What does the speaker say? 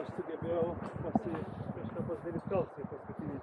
aš sugebėjau pasi kažką pasidaryt kals paskutinį